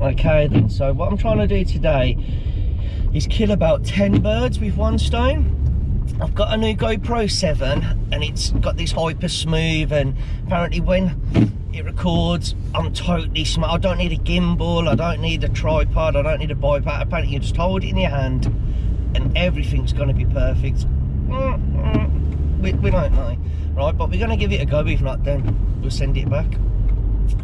Okay then, so what I'm trying to do today is kill about 10 birds with one stone. I've got a new GoPro 7 and it's got this hyper smooth and apparently when it records I'm totally smart. I don't need a gimbal, I don't need a tripod, I don't need a bipod. Apparently you just hold it in your hand and everything's going to be perfect. We, we don't know, right? But we're going to give it a go. If not, then we'll send it back.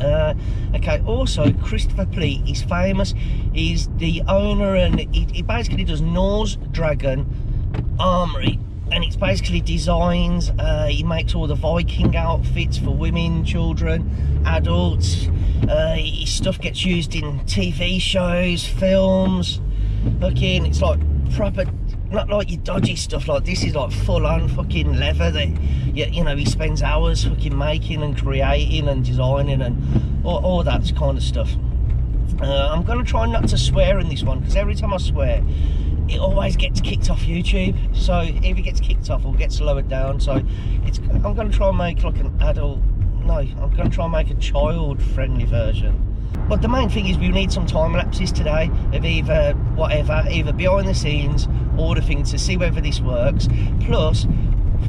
Uh, okay, also Christopher Pleat is famous. He's the owner and he, he basically does Norse Dragon Armory and it's basically designs. Uh, he makes all the Viking outfits for women, children, adults. Uh, his stuff gets used in TV shows, films. Looking, it's like proper not like your dodgy stuff like this is like full on fucking leather that you, you know he spends hours fucking making and creating and designing and all, all that kind of stuff. Uh, I'm gonna try not to swear in this one because every time I swear it always gets kicked off YouTube. So if it gets kicked off or gets lowered down. So it's I'm gonna try and make like an adult no I'm gonna try and make a child friendly version but the main thing is we need some time lapses today of either whatever, either behind the scenes or the thing to see whether this works. Plus,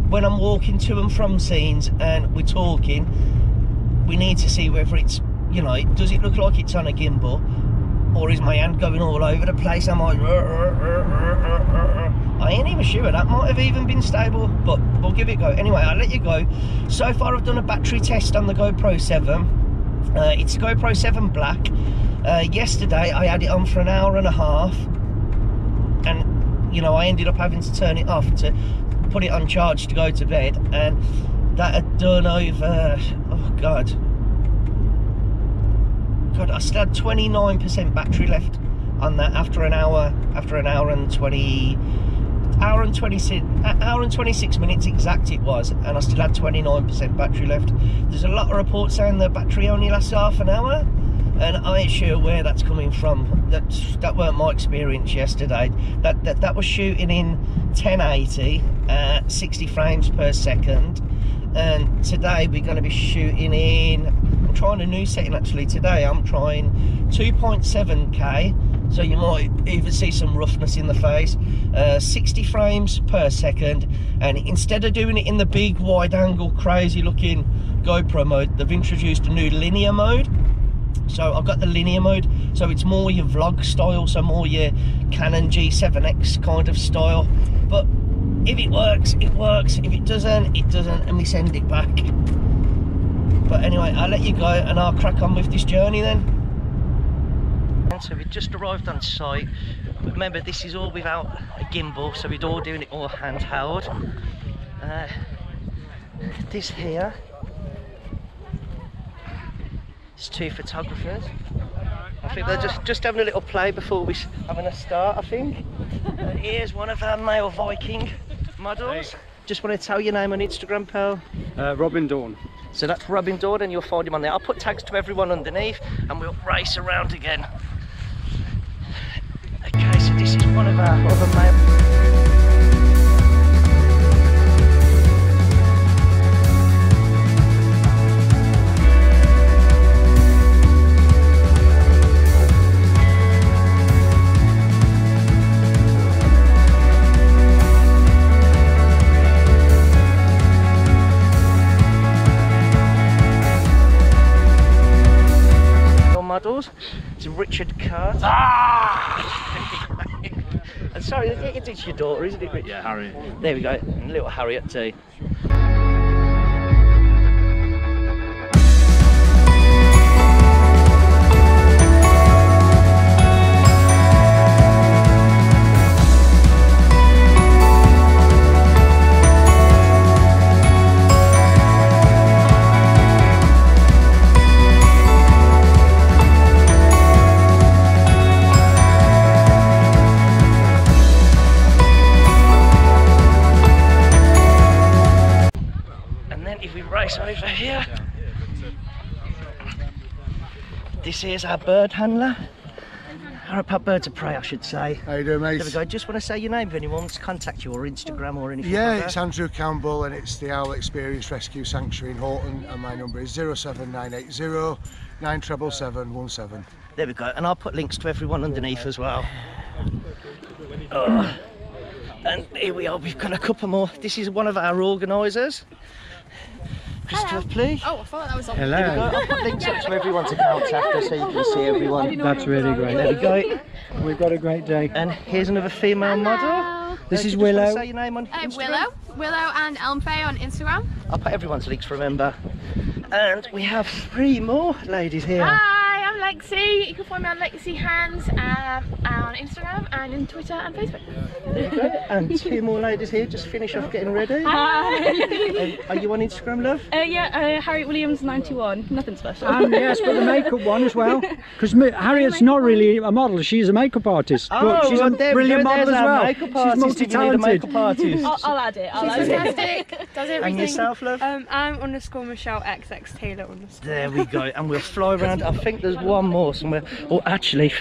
when I'm walking to and from scenes and we're talking, we need to see whether it's, you know, does it look like it's on a gimbal or is my hand going all over the place? Am I... I ain't even sure, that might have even been stable, but we'll give it a go. Anyway, I'll let you go. So far I've done a battery test on the GoPro 7 uh, it's a GoPro 7 Black. Uh, yesterday I had it on for an hour and a half and you know I ended up having to turn it off to put it on charge to go to bed and that had done over, oh god, god I still had 29% battery left on that after an hour, after an hour and 20, hour and 26 hour and 26 minutes exact it was and I still had 29% battery left. There's a lot of reports saying the battery only lasts half an hour and I ain't sure where that's coming from. That that weren't my experience yesterday. That that, that was shooting in 1080 at uh, 60 frames per second and today we're going to be shooting in I'm trying a new setting actually today. I'm trying 2.7k so you might even see some roughness in the face. Uh, 60 frames per second. And instead of doing it in the big wide angle crazy looking GoPro mode they've introduced a new linear mode. So I've got the linear mode. So it's more your vlog style so more your Canon G7X kind of style. But if it works it works. If it doesn't it doesn't. And we send it back. But anyway I'll let you go and I'll crack on with this journey then so we've just arrived on site remember this is all without a gimbal so we're all doing it all handheld. Uh, this here is two photographers. I think they're just just having a little play before we having a start I think. Uh, here's one of our male Viking models. Hey. just want to tell your name on Instagram pal. Uh, Robin Dawn. So that's Robin Dawn and you'll find him on there. I'll put tags to everyone underneath and we'll race around again one of our other male your daughter, isn't it, Richard? Yeah, Harriet. There we go, little Harriet too. Over here. This is our bird handler. Our birds of prey, I should say. How you doing, mate? There we go. Just want to say your name if anyone wants to contact you or Instagram or anything. Yeah, like it's Andrew Campbell and it's the Owl Experience Rescue Sanctuary in Horton and my number is 07980 97717. There we go. And I'll put links to everyone underneath as well. Oh. And here we are, we've got a couple more. This is one of our organisers. Christopher Plea. Oh, I thought that was on. There we go. Hello. I'll put links up to everyone's accounts after so you can see everyone. That's really great. There we go. We've got a great day. And here's another female model. This Uh, is do you just wanna Willow. Say your name on Uh, Instagram? Willow. Willow and Elmfay on Instagram. I'll put everyone's links, remember. And we have three more ladies here. Hi, I'm Lexi. You can find me on Lexi Hands um, on Instagram and in Twitter and Facebook. And two more ladies here, just finish off getting ready. Hi. Um, are you on Instagram, love? uh, yeah, uh, Harriet Williams 91. Nothing special. And yes, but the makeup one as well. Because Harriet's not really a model, she's a makeup artist. but she's a well, there we brilliant model as well. Makeup She's multi if you need a talented. makeup artist. I'll, I'll add it. I'll add it. Fantastic. Does everything. and yourself, love? Um, I'm underscore Michelle XX Taylor underscore. There we go, and we'll fly around. I think there's one more somewhere. Or actually,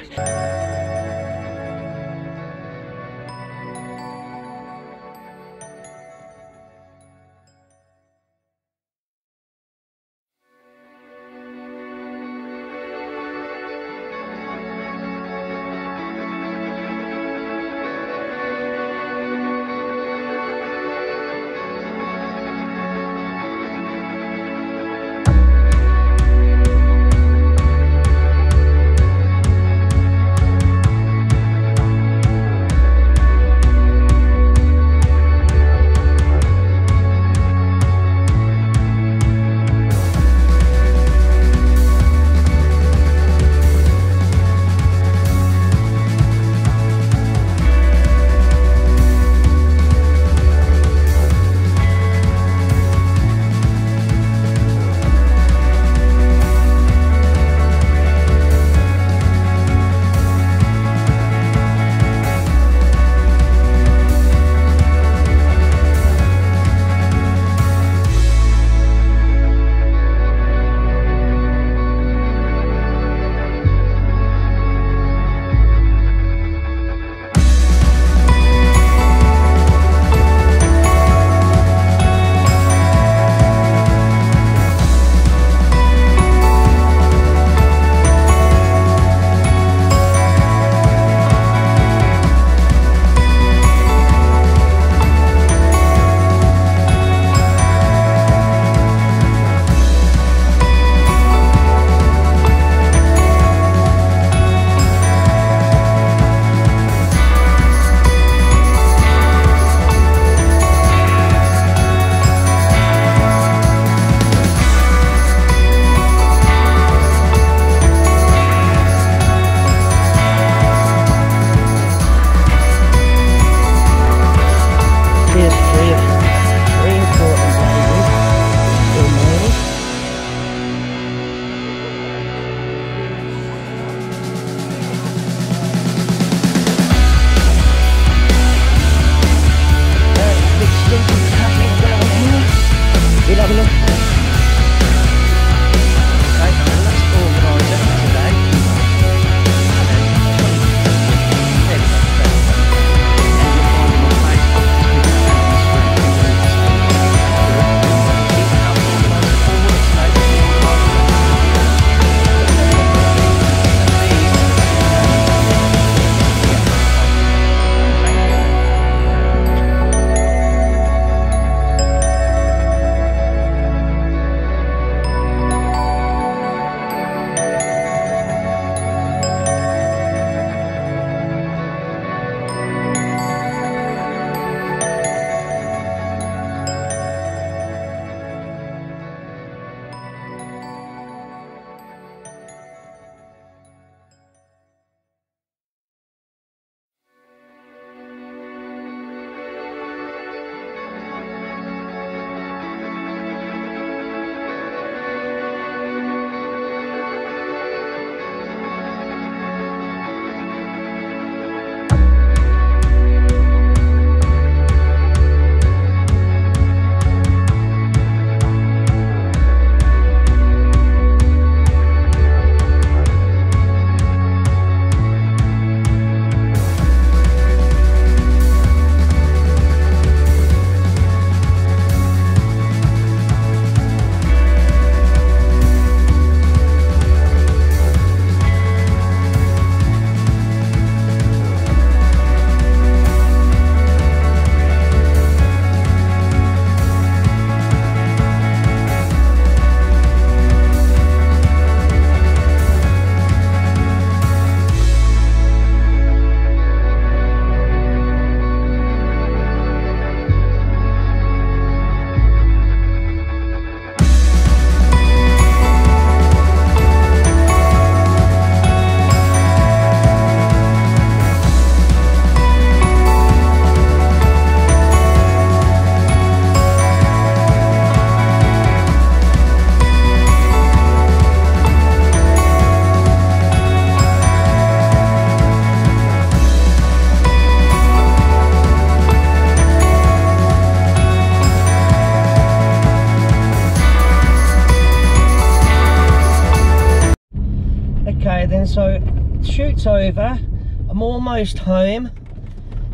almost home.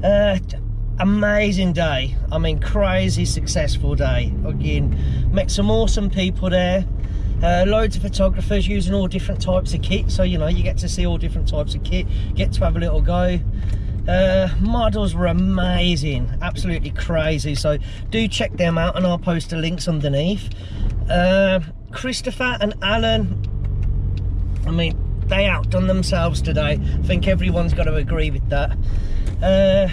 Uh, amazing day. I mean, crazy successful day. Again, met some awesome people there. Uh, loads of photographers using all different types of kit. So, you know, you get to see all different types of kit, get to have a little go. Uh, models were amazing, absolutely crazy. So do check them out and I'll post the links underneath. Uh, Christopher and Alan, I mean, they outdone themselves today. I think everyone's got to agree with that. Uh,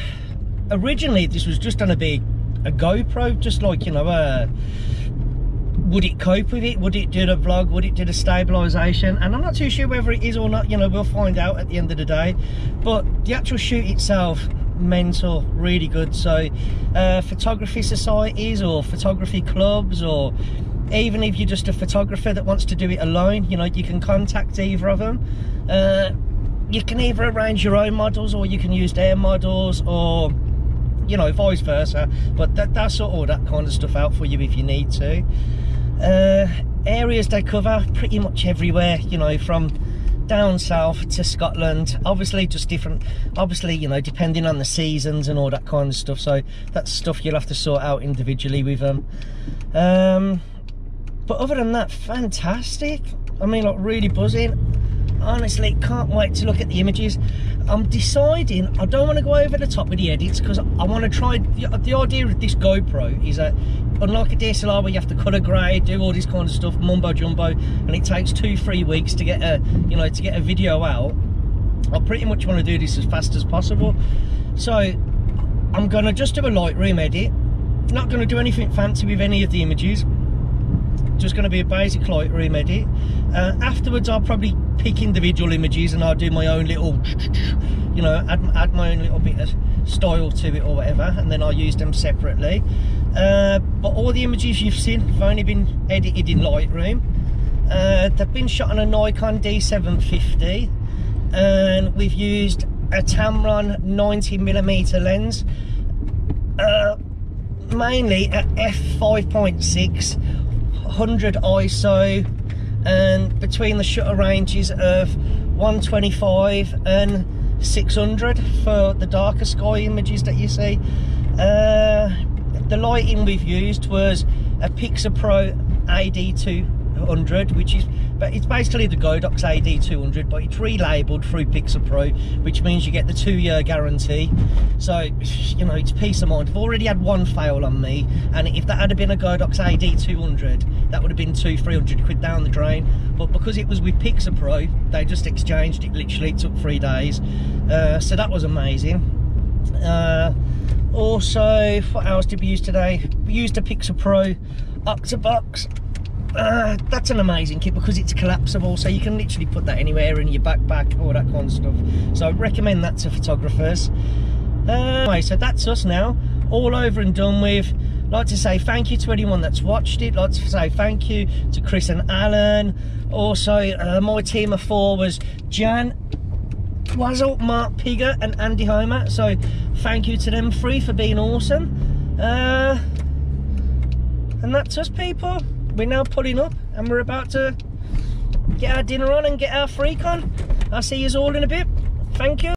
originally, this was just going to be a GoPro, just like, you know, uh, would it cope with it? Would it do the vlog? Would it do the stabilisation? And I'm not too sure whether it is or not, you know, we'll find out at the end of the day. But the actual shoot itself, mental, really good. So uh, photography societies or photography clubs or even if you're just a photographer that wants to do it alone, you know, you can contact either of them. Uh, you can either arrange your own models or you can use their models or you know vice versa. But that, that's sort all that kind of stuff out for you if you need to. Uh, areas they cover pretty much everywhere you know from down south to Scotland. Obviously just different obviously you know depending on the seasons and all that kind of stuff. So that's stuff you'll have to sort out individually with them um, but other than that fantastic. I mean like really buzzing. Honestly can't wait to look at the images. I'm deciding i don't want to go over the top with the edits because i want to try the, the, idea of this gopro is that unlike a dslr where you have to cut a grade do all this kind of stuff mumbo jumbo and it takes two three weeks to get a you know to get a video out i pretty much want to do this as fast as possible. So i'm gonna just do a lightroom edit. Not going to do anything fancy with any of the images just going to be a basic Lightroom edit. Uh, afterwards, I'll probably pick individual images and I'll do my own little, you know, add, add my own little bit of style to it or whatever, and then I'll use them separately. Uh, but all the images you've seen have only been edited in Lightroom. Uh, they've been shot on a Nikon D750, and we've used a Tamron 90mm lens. Uh, mainly at f5.6 100 ISO and between the shutter ranges of 125 and 600 for the darker sky images that you see. Uh, the lighting we've used was a Pixapro AD200 which is but it's basically the Godox AD200 but it's relabeled through Pixapro which means you get the two-year guarantee. So you know it's peace of mind. I've already had one fail on me and if that had been a Godox AD200 that would have been two 300 quid down the drain. But because it was with Pixapro they just exchanged it literally. It took three days. Uh, so that was amazing. Uh, also what else did we use today? We used a Pixel Pixapro Octabox uh, that's an amazing kit because it's collapsible so you can literally put that anywhere in your backpack all that kind of stuff. So I recommend that to photographers. Uh, anyway so that's us now. All over and done with. Like to say thank you to anyone that's watched it. Like to say thank you to Chris and Alan. Also uh, my team of four was Jan Wazzle, Mark Pigger and Andy Homer. So thank you to them three for being awesome. Uh, and that's us people we're now pulling up and we're about to get our dinner on and get our freak on. I'll see you all in a bit. Thank you.